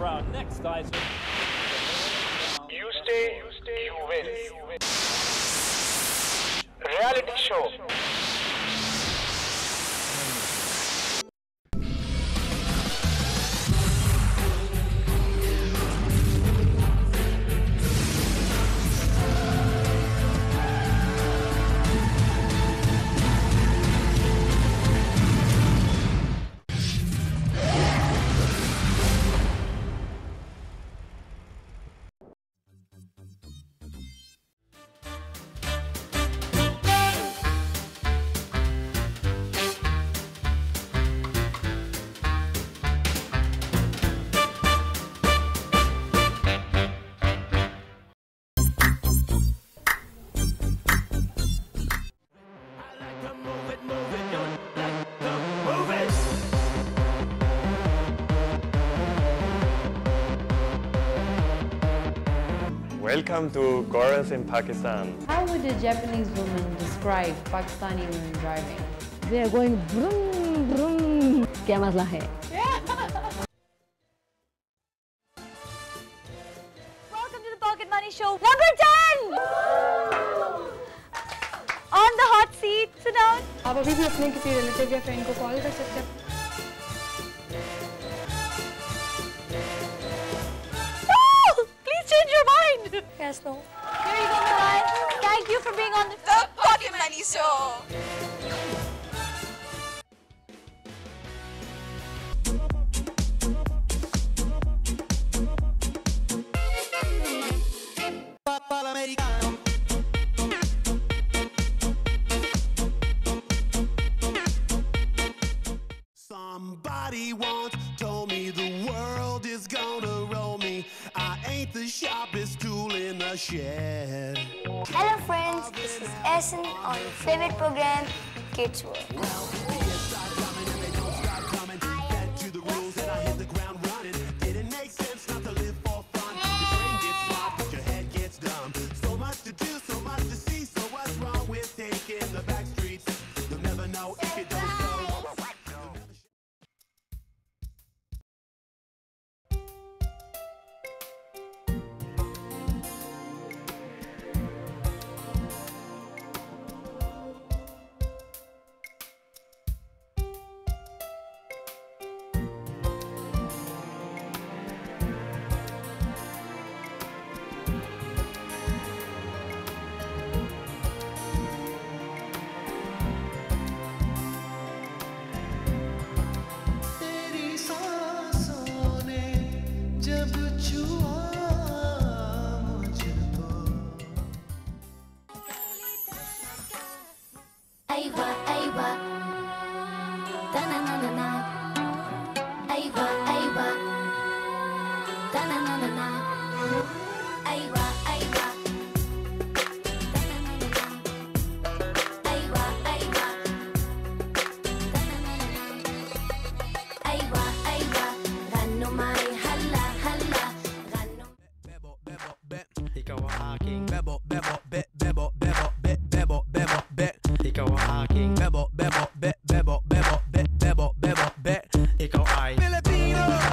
our next item. You stay, you win. Reality show. Welcome to Goras in Pakistan. How would a Japanese woman describe Pakistani women driving? They are going brum brum. क्या मसला है? Welcome to the Pocket Money Show number 10! On the hot seat, sit down. आप अभी भी अपने किसी relative या friend को कॉल कर सकते हैं mind. Yes, no. Here you go, Milan. Thank you for being on the, the Pocket Money Show. Somebody once told me the world is gonna roll me. I ain't the sharpest tool in the shed. Hello friends, this is Essen on your favorite program, Kids World. Be, bebo, bebo, be, bebo, bebo, be. Ikaw ang aking bebo, bebo, be, bebo, bebo, be, bebo, bebo, be. Ikaw ay Filipino, Filipino,